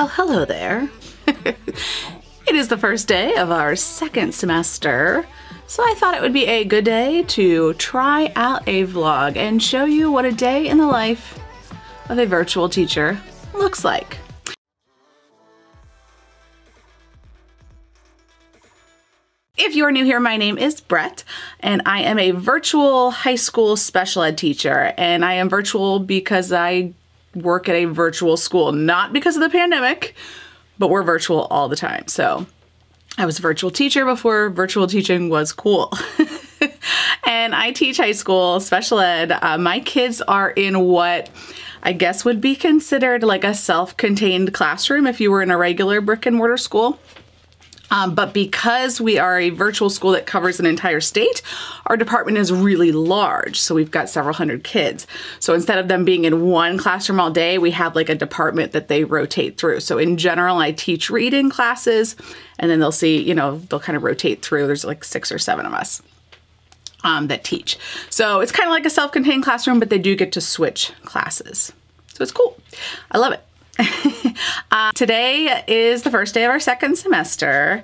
Well, hello there. it is the first day of our second semester, so I thought it would be a good day to try out a vlog and show you what a day in the life of a virtual teacher looks like. If you are new here, my name is Brett, and I am a virtual high school special ed teacher. And I am virtual because I work at a virtual school, not because of the pandemic, but we're virtual all the time. So I was a virtual teacher before virtual teaching was cool. and I teach high school special ed. Uh, my kids are in what I guess would be considered like a self contained classroom if you were in a regular brick and mortar school. Um, but because we are a virtual school that covers an entire state, our department is really large. So we've got several hundred kids. So instead of them being in one classroom all day, we have like a department that they rotate through. So in general, I teach reading classes and then they'll see, you know, they'll kind of rotate through. There's like six or seven of us. Um, that teach. So it's kind of like a self-contained classroom, but they do get to switch classes. So it's cool. I love it. uh, today is the first day of our second semester,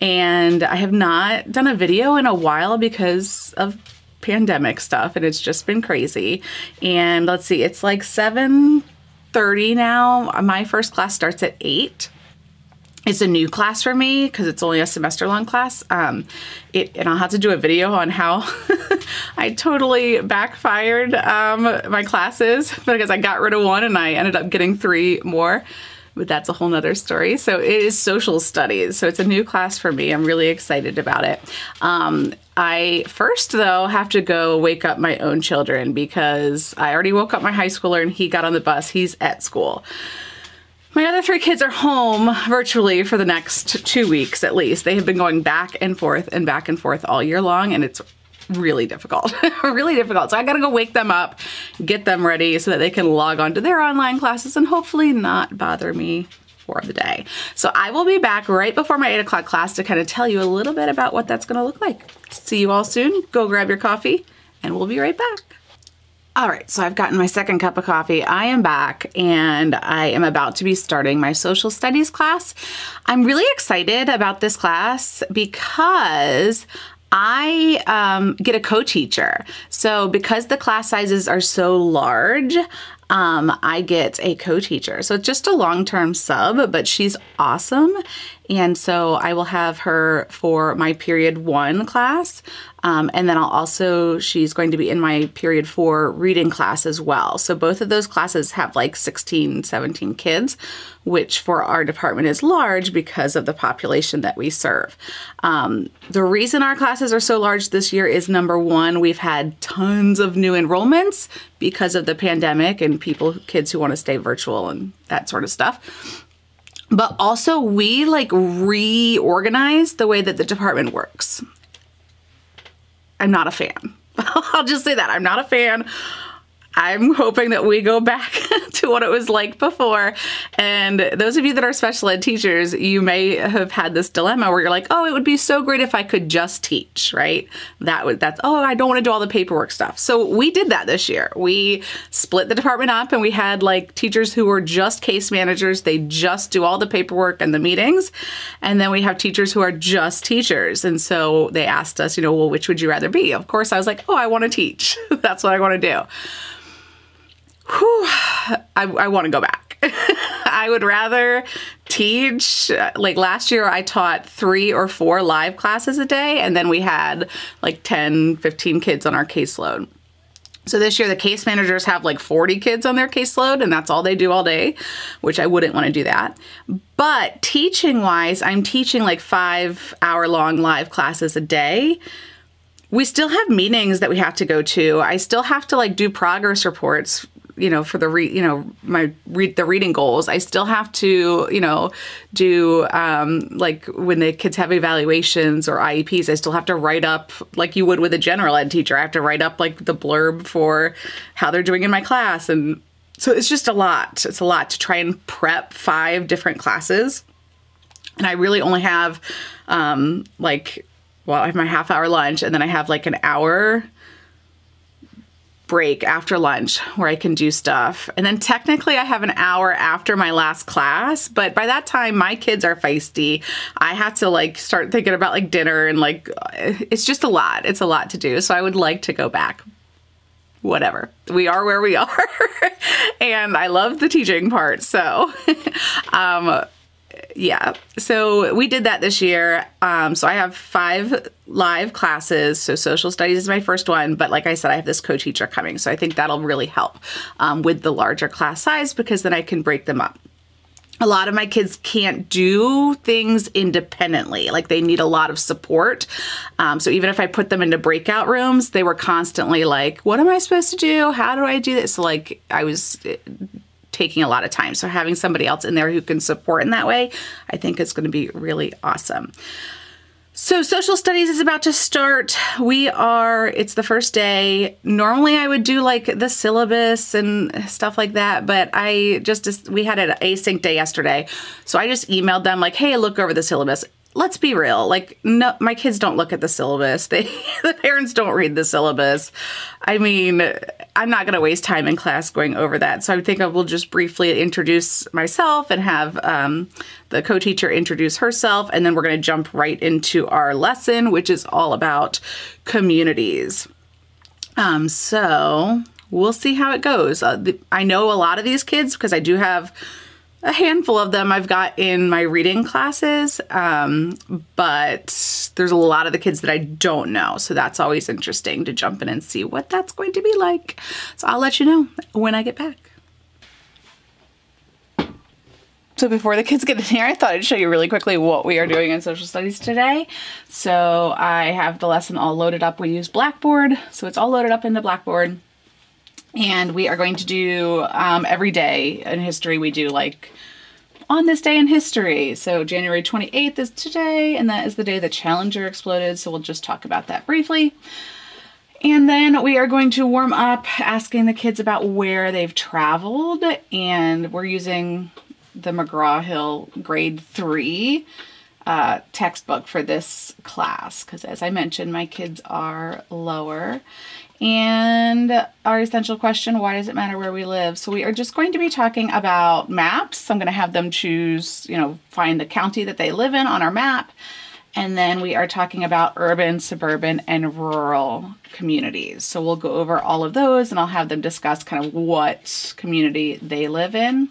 and I have not done a video in a while because of pandemic stuff, and it's just been crazy. And let's see, it's like 7.30 now. My first class starts at 8 it's a new class for me because it's only a semester long class. Um, it, and I'll have to do a video on how I totally backfired um, my classes because I got rid of one and I ended up getting three more. But that's a whole nother story. So it is social studies. So it's a new class for me. I'm really excited about it. Um, I first, though, have to go wake up my own children because I already woke up my high schooler and he got on the bus. He's at school. My other three kids are home virtually for the next two weeks at least. They have been going back and forth and back and forth all year long, and it's really difficult. really difficult. So I gotta go wake them up, get them ready so that they can log on to their online classes and hopefully not bother me for the day. So I will be back right before my 8 o'clock class to kind of tell you a little bit about what that's gonna look like. See you all soon. Go grab your coffee, and we'll be right back. All right, so I've gotten my second cup of coffee. I am back and I am about to be starting my social studies class. I'm really excited about this class because I um, get a co-teacher. So because the class sizes are so large, um, I get a co-teacher. So it's just a long-term sub, but she's awesome. And so I will have her for my period one class. Um, and then I'll also, she's going to be in my period four reading class as well. So both of those classes have like 16, 17 kids, which for our department is large because of the population that we serve. Um, the reason our classes are so large this year is number one, we've had tons of new enrollments because of the pandemic and people, kids who want to stay virtual and that sort of stuff but also we like reorganize the way that the department works. I'm not a fan. I'll just say that. I'm not a fan. I'm hoping that we go back to what it was like before. And those of you that are special ed teachers, you may have had this dilemma where you're like, oh, it would be so great if I could just teach, right? That would that's oh, I don't want to do all the paperwork stuff. So we did that this year. We split the department up and we had like teachers who were just case managers. They just do all the paperwork and the meetings. And then we have teachers who are just teachers. And so they asked us, you know, well, which would you rather be? Of course, I was like, oh, I want to teach. that's what I want to do whew, I, I want to go back. I would rather teach. Uh, like last year, I taught three or four live classes a day, and then we had like 10, 15 kids on our caseload. So this year, the case managers have like 40 kids on their caseload, and that's all they do all day, which I wouldn't want to do that. But teaching wise, I'm teaching like five hour long live classes a day we still have meetings that we have to go to. I still have to like do progress reports you know for the re, you know my read the reading goals i still have to you know do um, like when the kids have evaluations or ieps i still have to write up like you would with a general ed teacher i have to write up like the blurb for how they're doing in my class and so it's just a lot it's a lot to try and prep five different classes. And i really only have um, like well i have my half hour lunch and then i have like an hour break after lunch where I can do stuff. And then technically I have an hour after my last class, but by that time my kids are feisty. I have to like start thinking about like dinner and like it's just a lot. It's a lot to do. So I would like to go back. Whatever. We are where we are. and I love the teaching part. So um yeah, so we did that this year. Um, so I have five live classes. So social studies is my first one, but like I said, I have this co-teacher coming. So I think that'll really help um, with the larger class size because then I can break them up a lot of my kids can't do things independently. Like they need a lot of support. Um, so even if I put them into breakout rooms, they were constantly like, What am I supposed to do? How do I do this? So, like, I was taking a lot of time. So having somebody else in there who can support in that way, I think is going to be really awesome. So social studies is about to start. We are, it's the first day. Normally I would do like the syllabus and stuff like that, but I just, we had an async day yesterday. So I just emailed them like, hey, look over the syllabus let's be real. Like, no, my kids don't look at the syllabus. They, the parents don't read the syllabus. I mean, I'm not going to waste time in class going over that. So I think I will just briefly introduce myself and have um, the co-teacher introduce herself, and then we're going to jump right into our lesson, which is all about communities. Um, so we'll see how it goes. Uh, the, I know a lot of these kids because I do have a handful of them I've got in my reading classes, um, but there's a lot of the kids that I don't know. So that's always interesting to jump in and see what that's going to be like. So I'll let you know when I get back. So before the kids get in here, I thought I'd show you really quickly what we are doing in social studies today. So I have the lesson all loaded up. We use Blackboard, so it's all loaded up into Blackboard and we are going to do um, every day in history we do like on this day in history. So january 28th is today and that is the day the challenger exploded. So we'll just talk about that briefly. And then we are going to warm up asking the kids about where they've traveled. And we're using the mcgraw-hill grade 3 uh, textbook for this class. Because as I mentioned my kids are lower and our essential question, why does it matter where we live? So we are just going to be talking about maps. I'm going to have them choose, you know, find the county that they live in on our map. And then we are talking about urban, suburban, and rural communities. So we'll go over all of those and I'll have them discuss kind of what community they live in.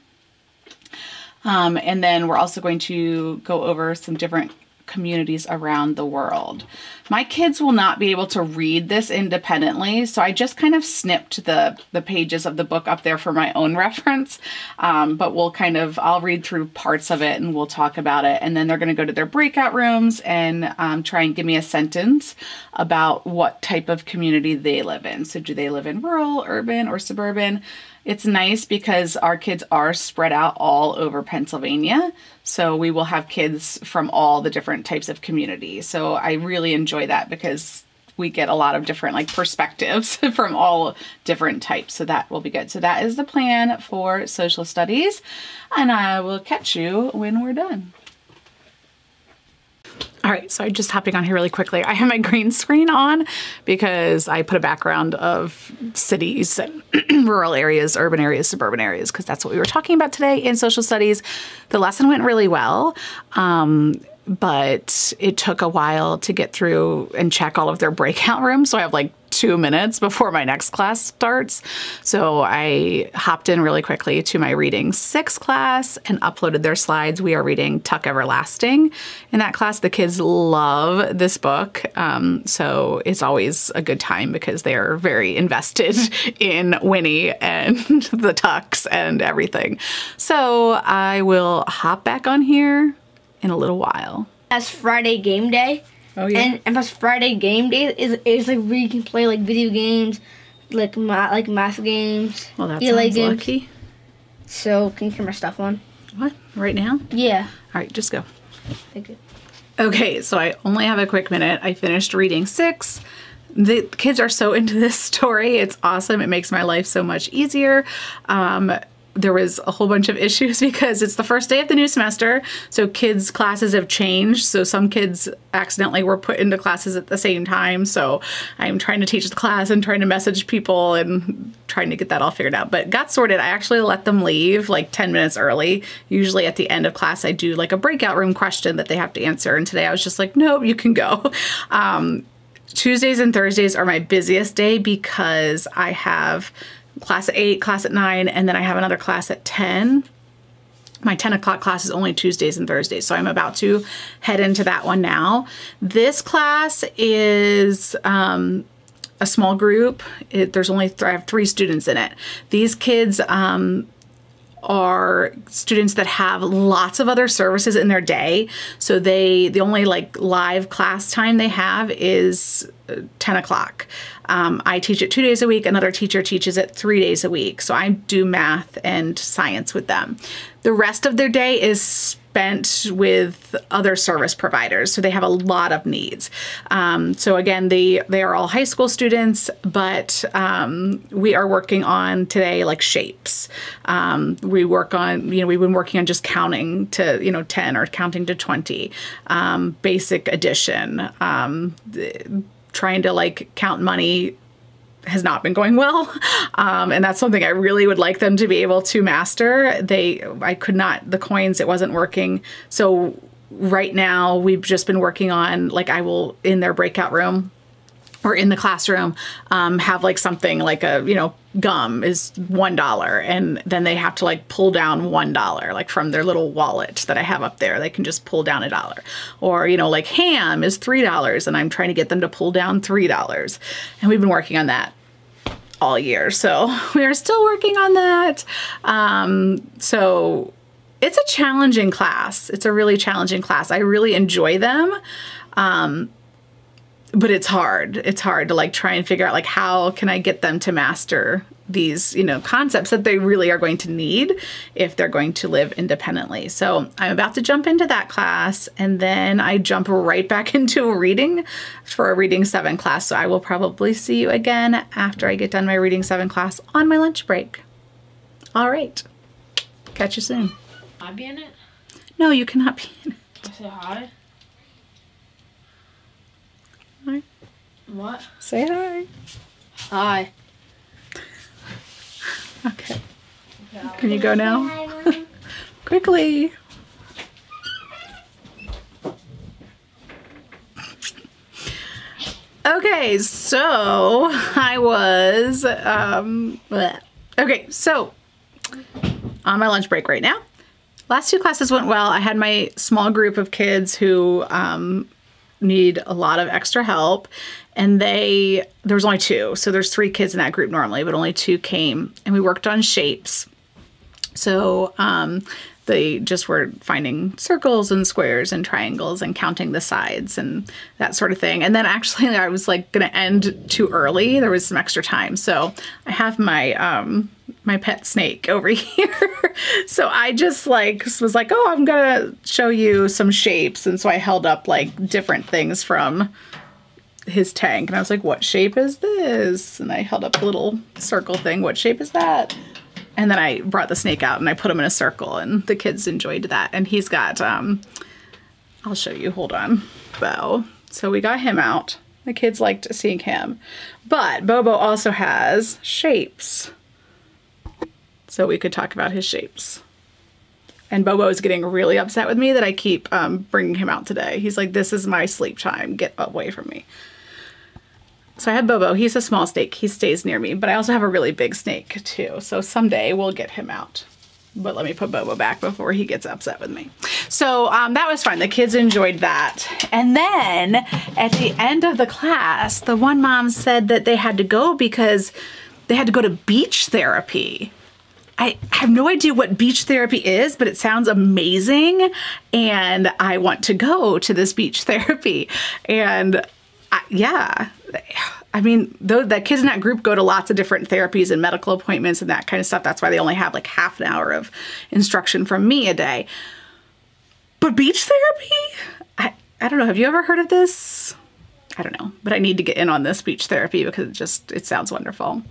Um, and then we're also going to go over some different communities around the world. My kids will not be able to read this independently, so I just kind of snipped the, the pages of the book up there for my own reference, um, but we'll kind of, I'll read through parts of it and we'll talk about it, and then they're going to go to their breakout rooms and um, try and give me a sentence about what type of community they live in. So do they live in rural, urban, or suburban? It's nice because our kids are spread out all over Pennsylvania. So we will have kids from all the different types of communities. So I really enjoy that because we get a lot of different like perspectives from all different types. So that will be good. So that is the plan for social studies. And I will catch you when we're done. All right, so I'm just hopping on here really quickly. I have my green screen on because I put a background of cities and rural areas, urban areas, suburban areas, because that's what we were talking about today in social studies. The lesson went really well. Um, but it took a while to get through and check all of their breakout rooms. So I have like two minutes before my next class starts. So I hopped in really quickly to my reading six class and uploaded their slides. We are reading Tuck Everlasting. In that class, the kids love this book. Um, so it's always a good time because they are very invested in Winnie and the Tucks and everything. So I will hop back on here in a little while. That's Friday game day. Oh yeah. And and plus Friday game day is is like where you can play like video games, like ma- like math games. Well, that ELA sounds games. lucky. So can you turn my stuff on? What? Right now? Yeah. All right, just go. Thank you. Okay, so I only have a quick minute. I finished reading six. The kids are so into this story. It's awesome. It makes my life so much easier. Um, there was a whole bunch of issues because it's the first day of the new semester. So kids' classes have changed. So some kids accidentally were put into classes at the same time. So I'm trying to teach the class and trying to message people and trying to get that all figured out. But got sorted. I actually let them leave like 10 minutes early. Usually at the end of class, I do like a breakout room question that they have to answer. And today I was just like, nope, you can go. Um, Tuesdays and Thursdays are my busiest day because I have class at 8, class at 9, and then I have another class at 10. My 10 o'clock class is only Tuesdays and Thursdays, so I'm about to head into that one now. This class is um, a small group. It, there's only, th I have three students in it. These kids, um, are students that have lots of other services in their day. So they, the only like live class time they have is uh, 10 o'clock. Um, I teach it two days a week. Another teacher teaches it three days a week. So I do math and science with them. The rest of their day is spent with other service providers. So they have a lot of needs. Um, so again, they, they are all high school students, but um, we are working on today like shapes. Um, we work on, you know, we've been working on just counting to, you know, 10 or counting to 20, um, basic addition, um, trying to like count money has not been going well. Um, and that's something I really would like them to be able to master. They, I could not, the coins, it wasn't working. So right now we've just been working on, like I will in their breakout room or in the classroom um, have like something like a, you know, gum is one dollar and then they have to like pull down one dollar like from their little wallet that I have up there they can just pull down a dollar or you know like ham is three dollars and I'm trying to get them to pull down three dollars and we've been working on that all year. So we are still working on that. Um, so it's a challenging class. It's a really challenging class. I really enjoy them. Um, but it's hard. It's hard to like try and figure out like how can I get them to master these, you know, concepts that they really are going to need if they're going to live independently. So I'm about to jump into that class and then I jump right back into a reading for a reading seven class. So I will probably see you again after I get done my reading seven class on my lunch break. All right. Catch you soon. I be in it? No, you cannot be in it. I say hi. Hi. What? Say hi. Hi. Okay. Can you go now? Quickly. Okay, so I was, um, bleh. okay, so on my lunch break right now. Last two classes went well. I had my small group of kids who um, need a lot of extra help and they there was only two so there's three kids in that group normally but only two came and we worked on shapes so um, they just were finding circles and squares and triangles and counting the sides and that sort of thing. And then actually I was like going to end too early. There was some extra time. So I have my um my pet snake over here. so I just like was like, "Oh, I'm to show you some shapes." And so I held up like different things from his tank and I was like, "What shape is this?" And I held up a little circle thing. "What shape is that?" And then I brought the snake out and I put him in a circle and the kids enjoyed that. And he's got, um, I'll show you, hold on, Bo. So we got him out. The kids liked seeing him. But Bobo also has shapes. So we could talk about his shapes. And Bobo is getting really upset with me that I keep um, bringing him out today. He's like, this is my sleep time. Get away from me. So I have Bobo. He's a small snake. He stays near me. But I also have a really big snake too. So someday we'll get him out. But let me put Bobo back before he gets upset with me. So um, that was fun. The kids enjoyed that. And then at the end of the class, the one mom said that they had to go because they had to go to beach therapy. I have no idea what beach therapy is, but it sounds amazing. And I want to go to this beach therapy. And I, yeah, I mean, though that kids in that group go to lots of different therapies and medical appointments and that kind of stuff. That's why they only have like half an hour of instruction from me a day. But beach therapy? I, I don't know. Have you ever heard of this? I don't know, but I need to get in on this beach therapy because it just, it sounds wonderful.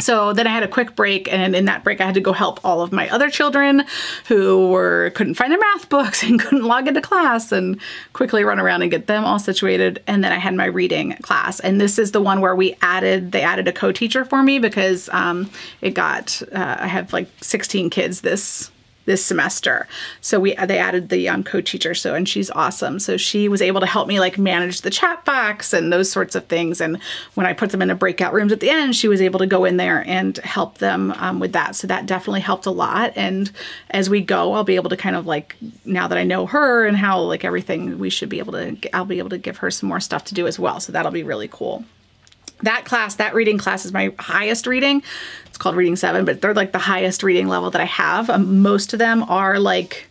So then I had a quick break, and in that break, I had to go help all of my other children who were couldn't find their math books and couldn't log into class, and quickly run around and get them all situated. And then I had my reading class, and this is the one where we added they added a co-teacher for me because um, it got uh, I have like 16 kids this this semester. So we they added the um, co-teacher. So and she's awesome. So she was able to help me like manage the chat box and those sorts of things. And when I put them in a breakout rooms at the end, she was able to go in there and help them um, with that. So that definitely helped a lot. And as we go, I'll be able to kind of like now that I know her and how like everything, we should be able to. I'll be able to give her some more stuff to do as well. So that'll be really cool that class, that reading class is my highest reading. It's called reading seven, but they're like the highest reading level that I have. Um, most of them are like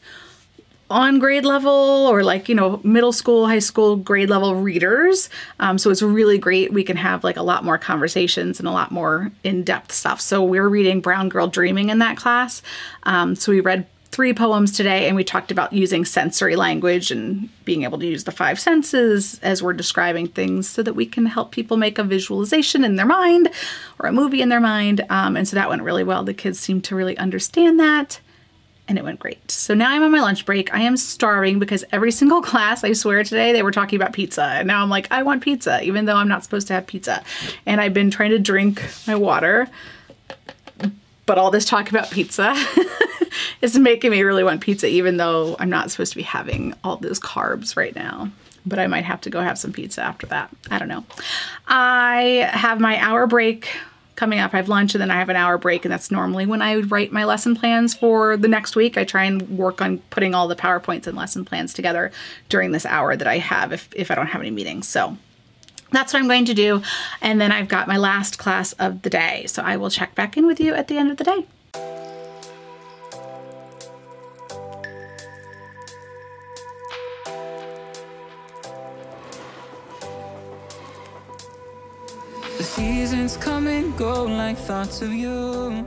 on grade level or like, you know, middle school, high school grade level readers. Um, so it's really great. We can have like a lot more conversations and a lot more in depth stuff. So we're reading Brown Girl Dreaming in that class. Um, so we read three poems today and we talked about using sensory language and being able to use the five senses as we're describing things so that we can help people make a visualization in their mind or a movie in their mind. Um, and so that went really well. The kids seemed to really understand that and it went great. So now I'm on my lunch break. I am starving because every single class, I swear today, they were talking about pizza. And now I'm like, I want pizza, even though I'm not supposed to have pizza. And I've been trying to drink my water, but all this talk about pizza is making me really want pizza, even though I'm not supposed to be having all those carbs right now. But I might have to go have some pizza after that. I don't know. I have my hour break coming up. I have lunch and then I have an hour break, and that's normally when I would write my lesson plans for the next week. I try and work on putting all the PowerPoints and lesson plans together during this hour that I have if, if I don't have any meetings. So that's what I'm going to do. And then I've got my last class of the day. So I will check back in with you at the end of the day. seasons come and go like thoughts of you.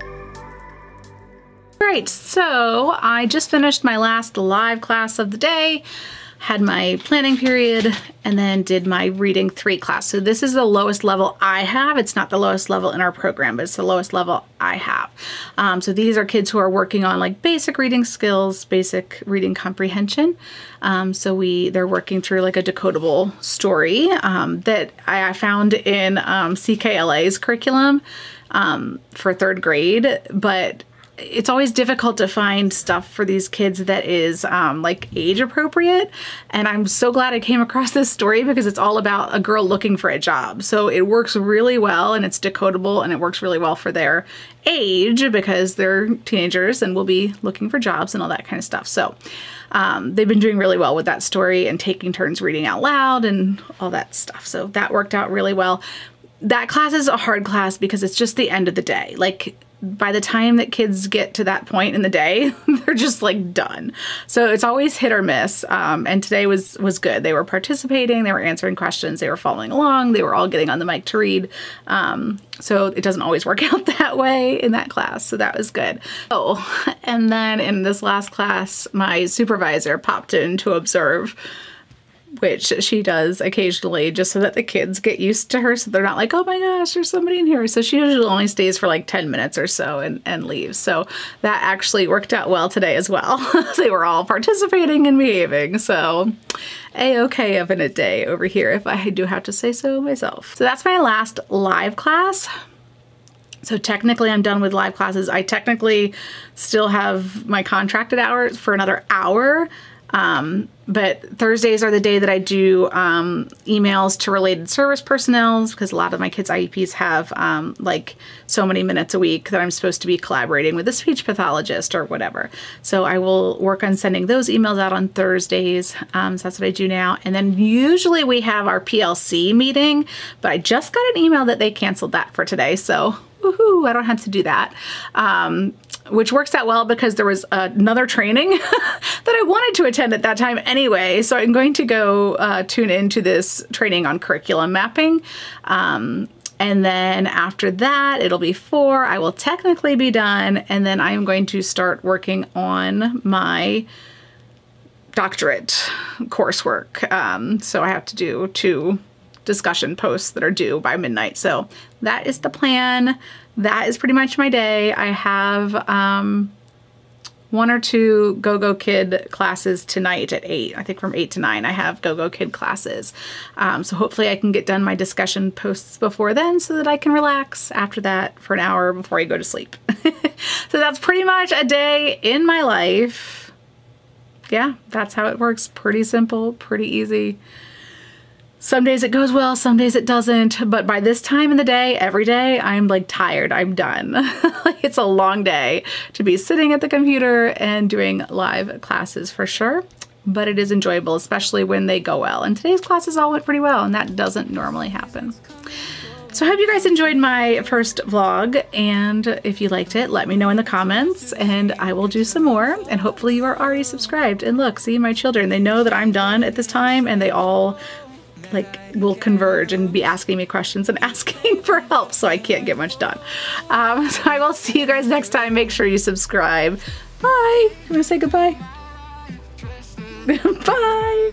Great, so I just finished my last live class of the day had my planning period, and then did my reading three class. So this is the lowest level I have. It's not the lowest level in our program, but it's the lowest level I have. Um, so these are kids who are working on like basic reading skills, basic reading comprehension. Um, so we they're working through like a decodable story um, that I, found in um, CKLA's curriculum um, for third grade, but it's always difficult to find stuff for these kids that is um, like age appropriate. And I'm so glad I came across this story because it's all about a girl looking for a job. So it works really well and it's decodable and it works really well for their age because they're teenagers and will be looking for jobs and all that kind of stuff. So um, they've been doing really well with that story and taking turns reading out loud and all that stuff. So that worked out really well. That class is a hard class because it's just the end of the day. Like by the time that kids get to that point in the day, they're just like done. So it's always hit or miss. Um, and today was was good. They were participating, they were answering questions, they were following along, they were all getting on the mic to read. Um, so it doesn't always work out that way in that class. So that was good. Oh, and then in this last class, my supervisor popped in to observe which she does occasionally just so that the kids get used to her so they're not like, oh my gosh, there's somebody in here. So she usually only stays for like 10 minutes or so and, and leaves. So that actually worked out well today as well. they were all participating and behaving. So a-okay of in a day over here if I do have to say so myself. So that's my last live class. So technically I'm done with live classes. I technically still have my contracted hours for another hour um, but Thursdays are the day that I do um, emails to related service personnel because a lot of my kids' IEPs have um, like so many minutes a week that I'm supposed to be collaborating with a speech pathologist or whatever. So I will work on sending those emails out on Thursdays. Um, so that's what I do now. And then usually we have our PLC meeting, but I just got an email that they canceled that for today. So woohoo, I don't have to do that. Um, which works out well because there was another training that I wanted to attend at that time anyway. So I'm going to go uh, tune into this training on curriculum mapping. Um, and then after that, it'll be four. I will technically be done. And then I am going to start working on my doctorate coursework. Um, so I have to do two discussion posts that are due by midnight. So that is the plan. That is pretty much my day. I have um, one or two Go-Go Kid classes tonight at 8. I think from 8 to 9 I have Go-Go Kid classes. Um, so hopefully I can get done my discussion posts before then so that I can relax after that for an hour before I go to sleep. so that's pretty much a day in my life. Yeah, that's how it works. Pretty simple, pretty easy. Some days it goes well, some days it doesn't. But by this time in the day, every day, I'm like tired. I'm done. it's a long day to be sitting at the computer and doing live classes for sure. But it is enjoyable, especially when they go well. And today's classes all went pretty well, and that doesn't normally happen. So I hope you guys enjoyed my first vlog and if you liked it, let me know in the comments and I will do some more and hopefully you are already subscribed. And look, see my children, they know that I'm done at this time and they all like will converge and be asking me questions and asking for help so I can't get much done. Um, so I will see you guys next time. Make sure you subscribe. Bye. I'm gonna say goodbye. Bye.